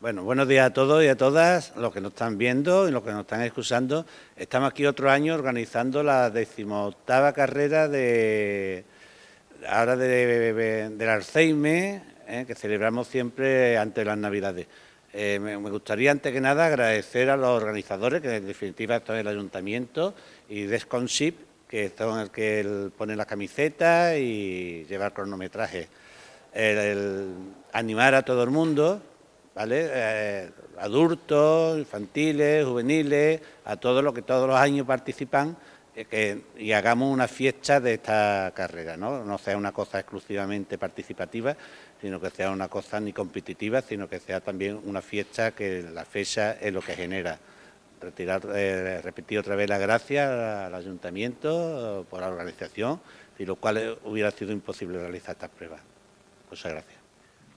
Bueno, buenos días a todos y a todas, los que nos están viendo y los que nos están escuchando. Estamos aquí otro año organizando la decimoctava carrera de ahora de, del Alzheimer, eh, que celebramos siempre antes de las Navidades. Eh, me, gustaría, antes que nada, agradecer a los organizadores, que en definitiva esto es el Ayuntamiento, y Desconship, que son el que pone la camiseta y lleva el cronometraje. animar a todo el mundo ¿vale? Eh, adultos, infantiles, juveniles, a todos los que todos los años participan eh, y hagamos una fiesta de esta carrera, ¿no? No sea una cosa exclusivamente participativa, sino que sea una cosa ni competitiva, sino que sea también una fiesta que la fecha es lo que genera. Retirar, eh, repetir otra vez la gracia al ayuntamiento por la organización, sin lo cual hubiera sido imposible realizar estas pruebas. Muchas gracias.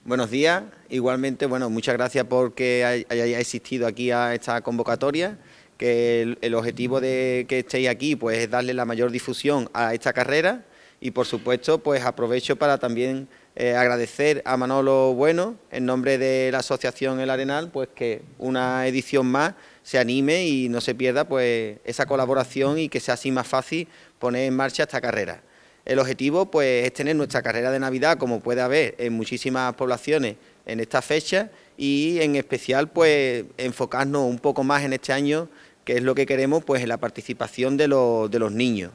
Buenos días. Igualmente, bueno, muchas gracias por que haya existido aquí a esta convocatoria, que el, objetivo de que estéis aquí pues es darle la mayor difusión a esta carrera y por supuesto pues aprovecho para también eh, agradecer a Manolo Bueno en nombre de la Asociación El Arenal pues que una edición más se anime y no se pierda pues esa colaboración y que sea así más fácil poner en marcha esta carrera. El objetivo pues, es tener nuestra carrera de Navidad, como puede haber en muchísimas poblaciones en esta fecha, y en especial pues, enfocarnos un poco más en este año, que es lo que queremos, pues, en la participación de los, niños.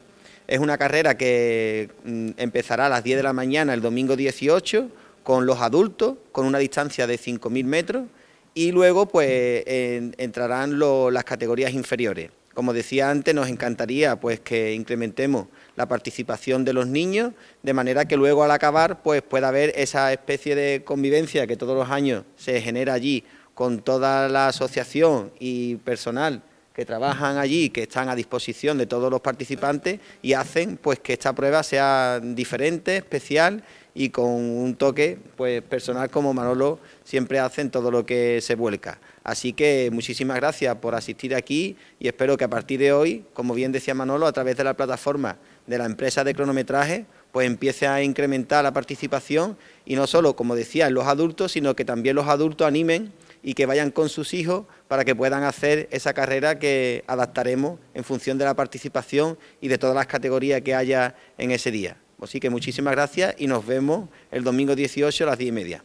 Es una carrera que mm, empezará a las 10 de la mañana el domingo 18 con los adultos, con una distancia de 5.000 metros, y luego pues, entrarán las categorías inferiores. Como decía antes, nos encantaría pues que incrementemos la participación de los niños, de manera que luego al acabar pues pueda haber esa especie de convivencia que todos los años se genera allí con toda la asociación y personal que trabajan allí, que están a disposición de todos los participantes y hacen pues que esta prueba sea diferente, especial y con un toque pues personal como Manolo siempre hace en todo lo que se vuelca. Así que muchísimas gracias por asistir aquí y espero que a partir de hoy, como bien decía Manolo, a través de la plataforma de la empresa de cronometraje, pues empiece a incrementar la participación y no solo, como decía, en los adultos, sino que también los adultos animen y que vayan con sus hijos para que puedan hacer esa carrera que adaptaremos en función de la participación y de todas las categorías que haya en ese día. Así que muchísimas gracias y nos vemos el domingo 18 a las 10 y media.